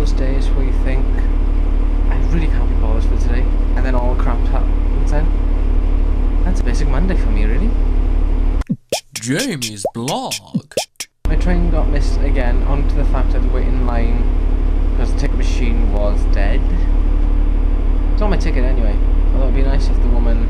those days where you think, I really can't be bothered for today, and then all crap happens then. That's a basic Monday for me, really. Jamie's blog. My train got missed again onto the fact I had to wait in line because the ticket machine was dead. It's on my ticket anyway. Although it'd be nice if the woman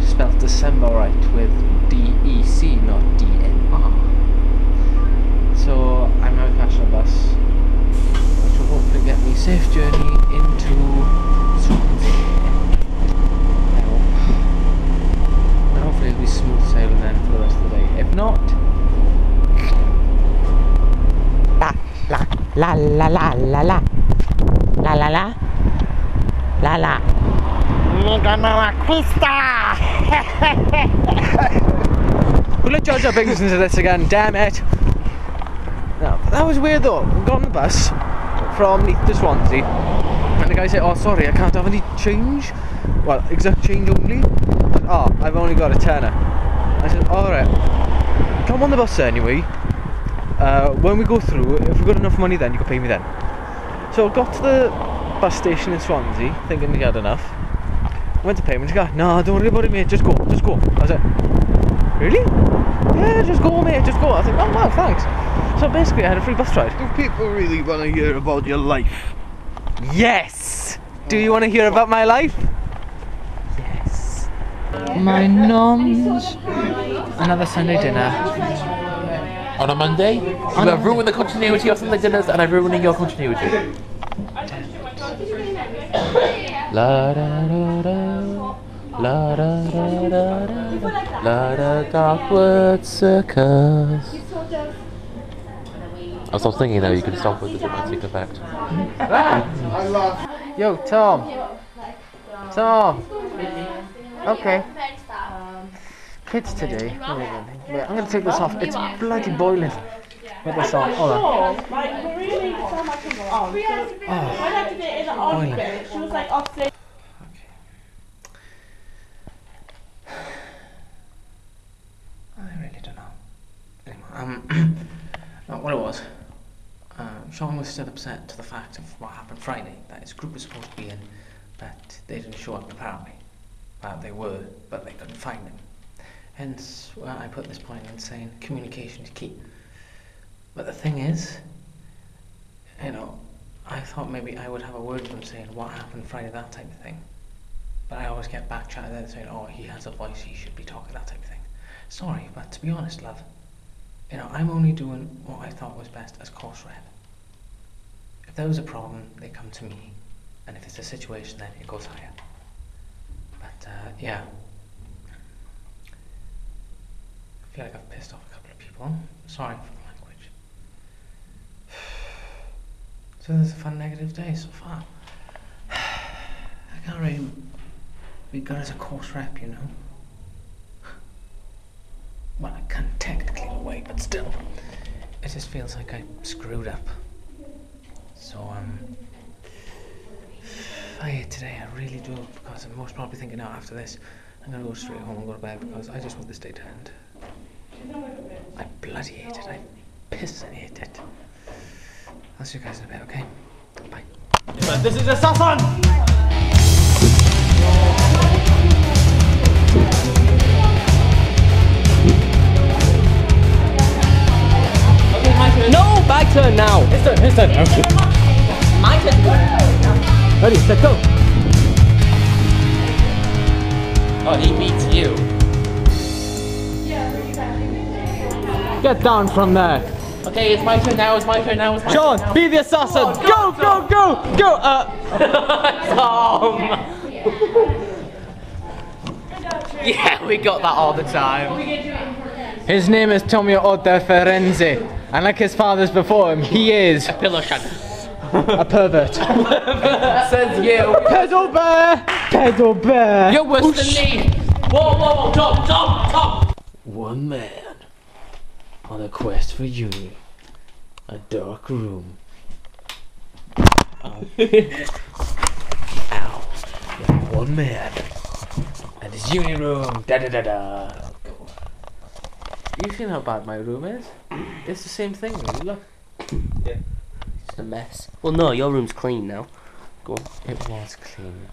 spelt December right with D-E-C, not D-N-R. So I'm now catching a bus, hopefully get me safe journey into Swansea. I hope. And hopefully it'll be smooth sailing then for the rest of the day. If not, La la la la la. La la la. La la. la Mega Mama Quista! We'll let Jar Jar Binks into this again, damn it! No, that was weird though. We got on the bus from Neath to Swansea, and the guy said, Oh, sorry, I can't have any change. Well, exact change only. Said, oh, I've only got a tenner. I said, Alright, come on the bus anyway. Uh, when we go through, if we've got enough money, then you can pay me then. So I got to the bus station in Swansea, thinking we had enough. Went to pay him, and he No, don't worry about it, mate, just go, just go. I like, Really? Yeah, just go, mate, just go. I was like, oh, wow, thanks. So basically, I had a free bus ride. Do people really want to hear about your life? Yes! Do you want to hear about my life? Yes. My noms. Another Sunday dinner. On a Monday, you have ruined the continuity of Sunday dinners and I'm ruining your continuity. La da da da. La da da da da. La da Darkwood Circus. I was thinking though, you could stop with the dramatic effect. Yo, Tom. Tom. Okay. Kids today. Wait, wait, wait. I'm gonna take this off. It's bloody boiling. With this on. Hold on. Like, Maria made so much of oh, so when I did it in the Boiling. she was like upstairs. I really don't know. Anyway, um, uh, what it was, uh, Sean was still upset to the fact of what happened Friday, that his group was supposed to be in, but they didn't show up apparently. Well, they were, but they couldn't find him. Hence, well, I put this point in saying communication is key. But the thing is, you know, I thought maybe I would have a word with him saying what happened Friday, that type of thing. But I always get back chatting then saying, oh, he has a voice, he should be talking, that type of thing. Sorry, but to be honest, love, you know, I'm only doing what I thought was best as course rep. If there was a problem, they come to me, and if it's a situation, then it goes higher. But uh, yeah, I feel like I've pissed off a couple of people. Sorry for the language. So this is a fun negative day so far. I can't really be good as a course rep, you know. Well, I can technically way, but still, it just feels like I screwed up. So, um, I hate today, I really do, because I'm most probably thinking now after this, I'm gonna go straight home and go to bed because I just want this day to end. I bloody hate it, I piss and hate it. I'll see you guys in a bit, okay? Bye. This is a Assassin! No, back turn now. His turn, his turn. My turn. Ready, set, go. Oh, he beats you. Get down from there. Okay, it's my turn now, it's my turn now, it's my Sean, turn now. be the assassin. Go, go, go, go. Uh, Tom! yeah, we got that all the time. His name is Tomio Oda Ferenzi, and like his fathers before him, he is A Pillow shag. A pervert. Says you. Pedobear! Pedal bear! You're worse than me. Whoa, whoa, whoa, Tom, Tom, Tom. one man on a quest for Uni. A dark room. Ow. One man. And his uni room. Da da da da. You seen how bad my room is? It's the same thing, really. Look. Yeah. It's a mess. Well, no, your room's clean now. Go on. It was clean.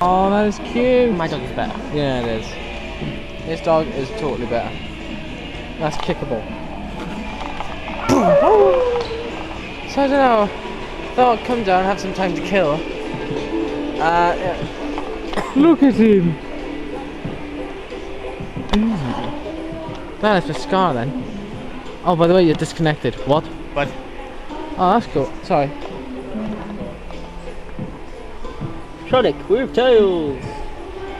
Oh, that is cute. My dog is better. Yeah, it is. This dog is totally better. That's kickable. so I don't know. Thought I'd come down and have some time to kill. Uh, yeah. Look at him. That is the scar then. Oh, by the way, you're disconnected. What? What? Oh, that's cool. Sorry. Tronic with tails.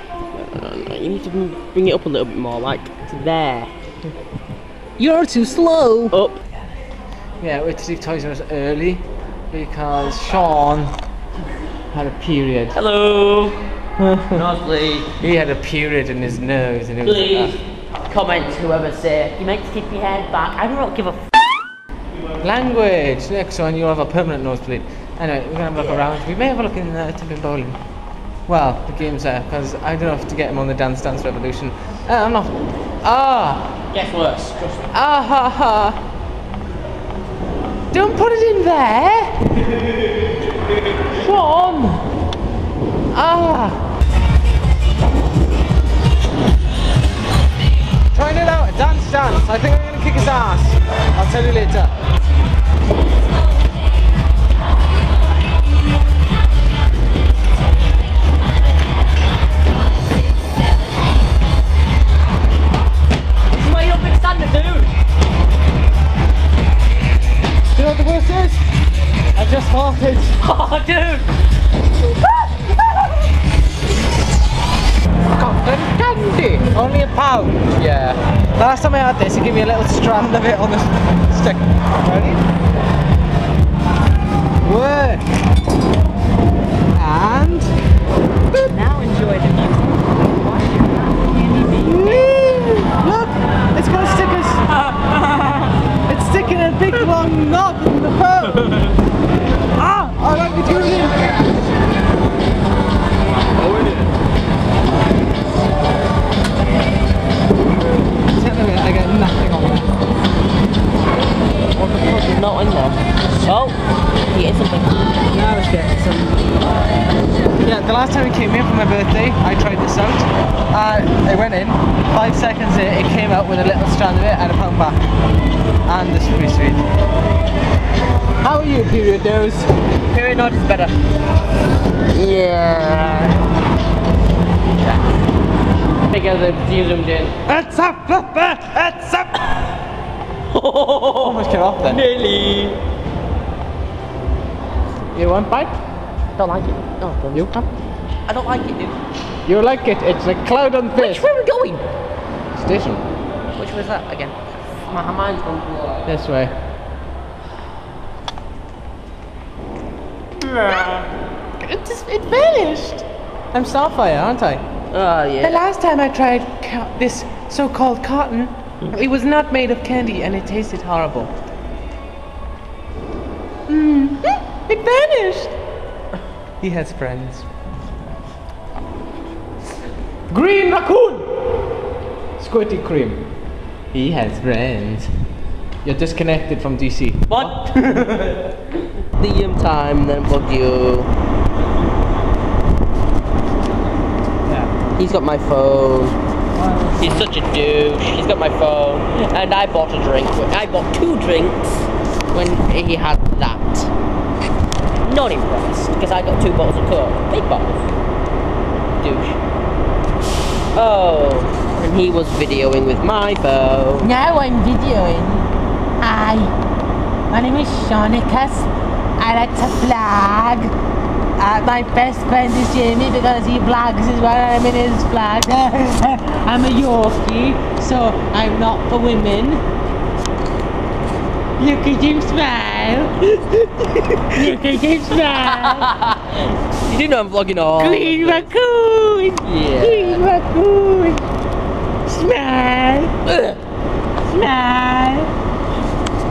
No, no, no, You need to bring it up a little bit more, like to there. You're too slow. Up. Yeah, we had to leave Toys R Us early because Sean had a period. Hello. Nosebleed. He had a period in his nose and it was. Please uh, comment whoever say you make to keep your head back. I don't give a language. Next one, you'll have a permanent nosebleed. Anyway, we're gonna have a look around. We may have a look in uh, Tipping Bowling. Well, the game's there because I don't if to get him on the Dance Dance Revolution. Uh, I'm not. Ah! Gets worse. Trust me. Ah ha ha! Don't put it in there! Sean! Ah! Trying it out, dance dance. I think I'm gonna kick his ass. I'll tell you later. Just. Oh, ah, dude. Cotton candy! Only a pound. Yeah. Last time I had this, it gave me a little strand of it on the stick. Ready? How are you, period nose? Period nod is better. Yeah. Because it's you zoomed in. It's up, up, up, it's up. Almost came off then. Nearly. You want bite? Don't like it. Oh, don't. You come. I don't like it, dude. You like it? It's a cloud on fish. Which way are we going? Station. Which way is that again? My mind's gone. Uh, this way. It just it vanished. I'm Sapphire, aren't I? Oh, The yeah. last time I tried ca- this so-called cotton, hmm. it was not made of candy and it tasted horrible. Mm. It vanished. He has friends. Green raccoon. Squirty cream. He has friends. You're disconnected from DC. What? DM time, then fuck you. Yeah. He's got my phone. He's such a douche. He's got my phone. And I bought a drink. I bought two drinks when he had that. Not impressed, because I got two bottles of Coke. Big bottles. Douche. Oh, and he was videoing with my phone. Now I'm videoing. Hi, my name is Shaunicus. I like to vlog. Uh, my best friend is Jamie because he vlogs as well I'm in his vlog. I'm a Yorkie, so I'm not for women. Look at him smile. Look at him smile. You do know I'm vlogging all. Green raccoon. Yeah. Green raccoon. Smile. Ugh. Smile.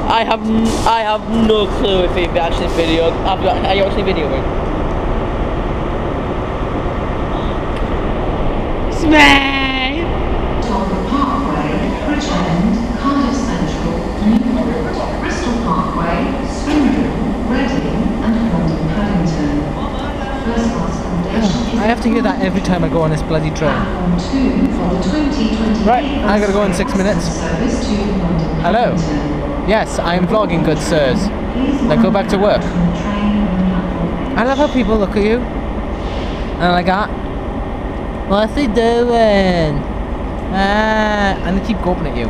I have I have no clue if they've actually video. I've got, are you actually videoing? Smay. Bristol Swindon, Reading, and Paddington. I have to hear that every time I go on this bloody train. Right, I gotta go in six minutes. Hello. Yes, I am vlogging, good sirs. Now go back to work. I love how people look at you. And like that. What's he doing? Ah, and they keep groping at you.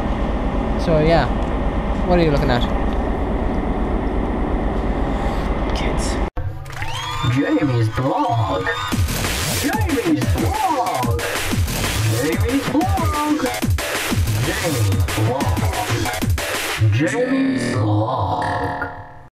So yeah. What are you looking at? Kids. Jamie's blog. Jamie's blog. Jamie's blog. Jamie's blog. James Locke.